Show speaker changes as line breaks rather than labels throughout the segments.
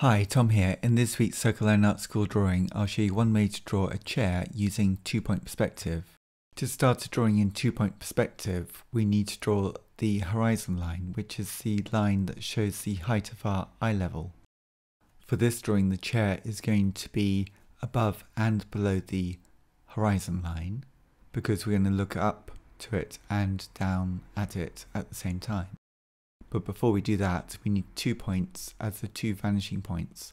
Hi, Tom here. In this week's Circle Line Art School drawing, I'll show you one way to draw a chair using two-point perspective. To start a drawing in two-point perspective, we need to draw the horizon line, which is the line that shows the height of our eye level. For this drawing, the chair is going to be above and below the horizon line, because we're going to look up to it and down at it at the same time. But before we do that, we need two points as the two vanishing points,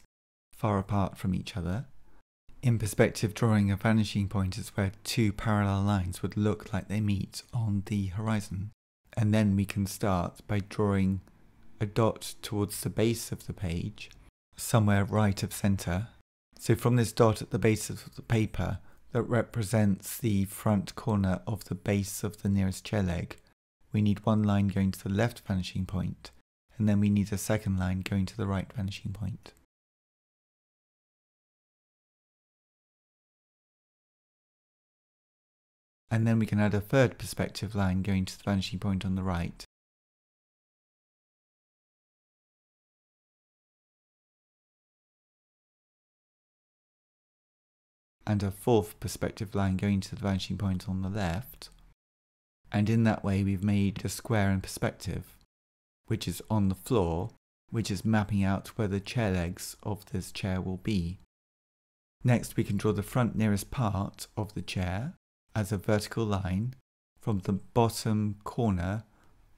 far apart from each other. In perspective drawing, a vanishing point is where two parallel lines would look like they meet on the horizon. And then we can start by drawing a dot towards the base of the page, somewhere right of center. So from this dot at the base of the paper that represents the front corner of the base of the nearest chair leg, we need one line going to the left vanishing point, and then we need a second line going to the right vanishing point. And then we can add a third perspective line going to the vanishing point on the right. And a fourth perspective line going to the vanishing point on the left and in that way we've made a square in perspective, which is on the floor, which is mapping out where the chair legs of this chair will be. Next we can draw the front nearest part of the chair as a vertical line from the bottom corner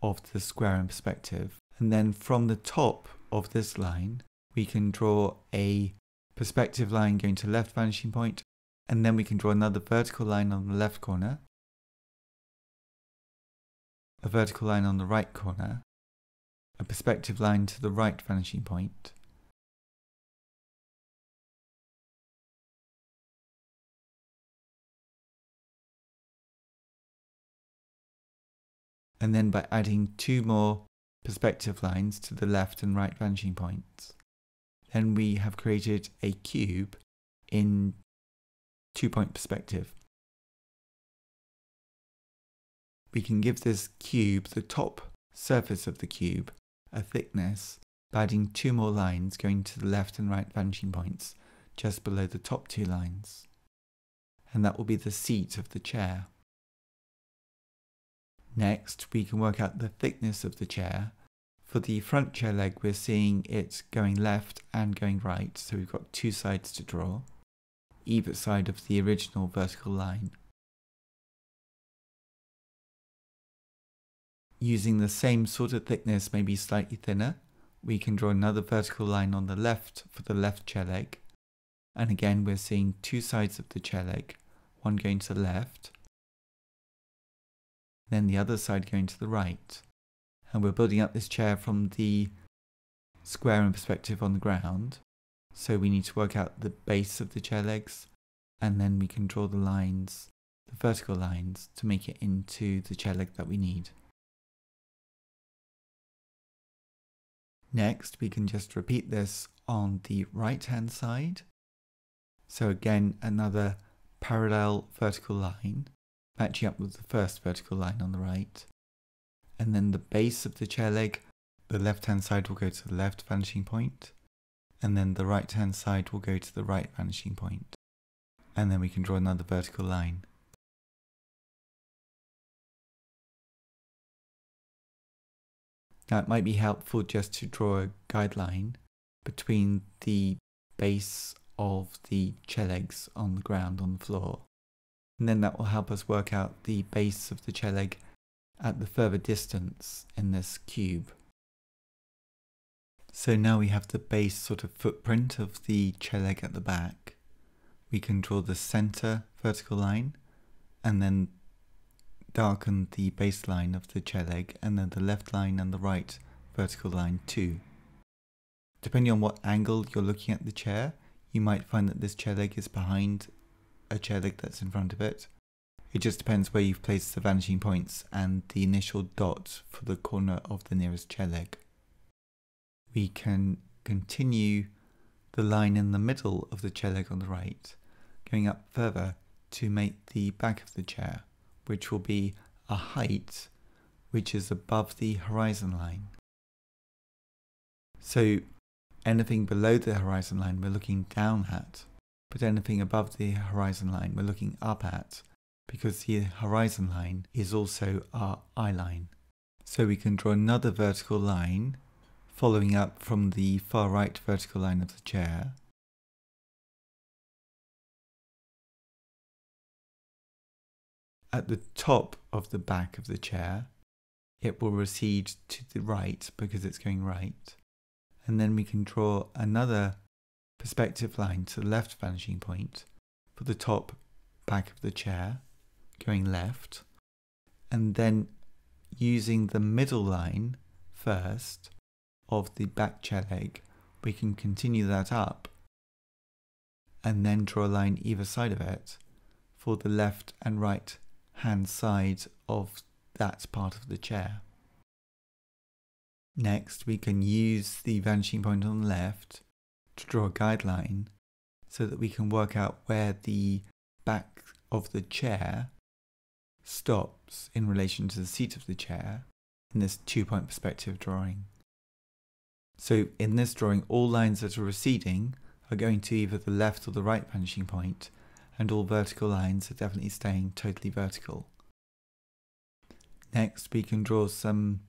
of the square in perspective. And then from the top of this line, we can draw a perspective line going to left vanishing point, and then we can draw another vertical line on the left corner, a vertical line on the right corner, a perspective line to the right vanishing point, and then by adding two more perspective lines to the left and right vanishing points, then we have created a cube in two-point perspective. We can give this cube, the top surface of the cube, a thickness by adding two more lines going to the left and right vanishing points just below the top two lines. And that will be the seat of the chair. Next, we can work out the thickness of the chair. For the front chair leg, we're seeing it going left and going right, so we've got two sides to draw, either side of the original vertical line. Using the same sort of thickness, maybe slightly thinner, we can draw another vertical line on the left for the left chair leg. And again, we're seeing two sides of the chair leg, one going to the left, then the other side going to the right. And we're building up this chair from the square in perspective on the ground. So we need to work out the base of the chair legs, and then we can draw the lines, the vertical lines, to make it into the chair leg that we need. Next, we can just repeat this on the right hand side. So again, another parallel vertical line, matching up with the first vertical line on the right. And then the base of the chair leg, the left hand side will go to the left vanishing point, and then the right hand side will go to the right vanishing point. And then we can draw another vertical line. Now it might be helpful just to draw a guideline between the base of the chair legs on the ground on the floor. And then that will help us work out the base of the chair leg at the further distance in this cube. So now we have the base sort of footprint of the chair leg at the back. We can draw the center vertical line and then darken the baseline of the chair leg and then the left line and the right vertical line too. Depending on what angle you're looking at the chair, you might find that this chair leg is behind a chair leg that's in front of it. It just depends where you've placed the vanishing points and the initial dot for the corner of the nearest chair leg. We can continue the line in the middle of the chair leg on the right, going up further to make the back of the chair which will be a height which is above the horizon line. So anything below the horizon line we're looking down at, but anything above the horizon line we're looking up at, because the horizon line is also our eye line. So we can draw another vertical line following up from the far right vertical line of the chair. At the top of the back of the chair, it will recede to the right because it's going right. And then we can draw another perspective line to the left vanishing point for the top back of the chair going left. And then using the middle line first of the back chair leg, we can continue that up and then draw a line either side of it for the left and right hand side of that part of the chair. Next, we can use the vanishing point on the left to draw a guideline so that we can work out where the back of the chair stops in relation to the seat of the chair in this two-point perspective drawing. So in this drawing, all lines that are receding are going to either the left or the right vanishing point, and all vertical lines are definitely staying totally vertical. Next, we can draw some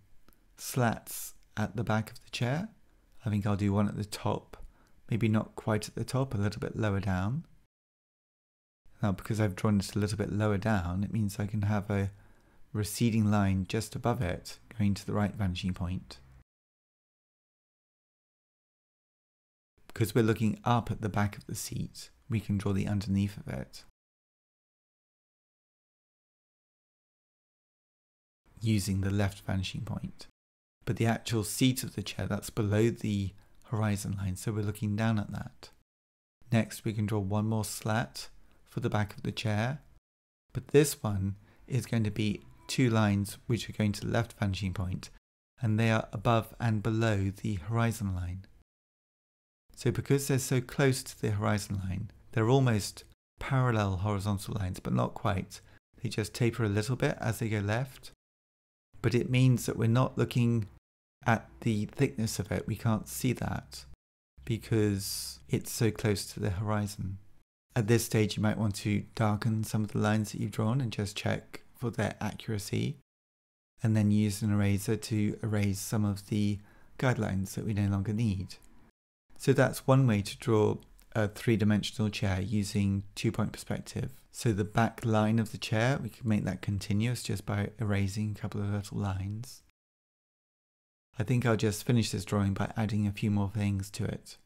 slats at the back of the chair. I think I'll do one at the top, maybe not quite at the top, a little bit lower down. Now, because I've drawn it a little bit lower down, it means I can have a receding line just above it going to the right vanishing point. Because we're looking up at the back of the seat, we can draw the underneath of it. using the left vanishing point. But the actual seat of the chair, that's below the horizon line, so we're looking down at that. Next, we can draw one more slat for the back of the chair, but this one is going to be two lines which are going to the left vanishing point, and they are above and below the horizon line. So because they're so close to the horizon line, they're almost parallel horizontal lines, but not quite. They just taper a little bit as they go left, but it means that we're not looking at the thickness of it. We can't see that because it's so close to the horizon. At this stage, you might want to darken some of the lines that you've drawn and just check for their accuracy, and then use an eraser to erase some of the guidelines that we no longer need. So that's one way to draw a three-dimensional chair using two-point perspective. So the back line of the chair, we can make that continuous just by erasing a couple of little lines. I think I'll just finish this drawing by adding a few more things to it.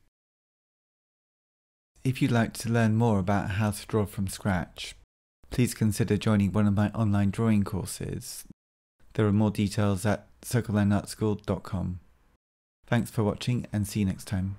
If you'd like to learn more about how to draw from scratch, please consider joining one of my online drawing courses. There are more details at circlelineartschool.com. Thanks for watching and see you next time.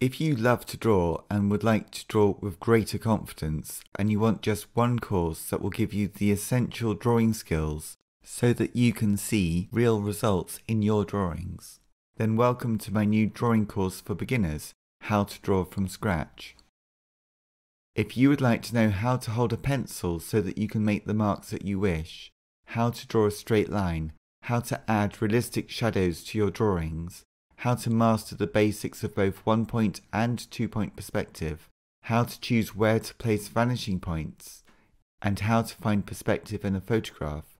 If you love to draw and would like to draw with greater confidence and you want just one course that will give you the essential drawing skills so that you can see real results in your drawings, then welcome to my new drawing course for beginners, How to Draw from Scratch. If you would like to know how to hold a pencil so that you can make the marks that you wish, how to draw a straight line, how to add realistic shadows to your drawings, how to master the basics of both one point and two point perspective, how to choose where to place vanishing points, and how to find perspective in a photograph,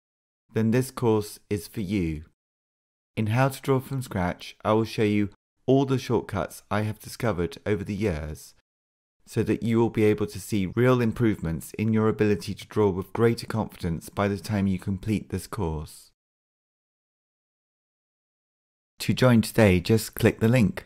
then this course is for you. In How to Draw from Scratch, I will show you all the shortcuts I have discovered over the years so that you will be able to see real improvements in your ability to draw with greater confidence by the time you complete this course. To join today, just click the link.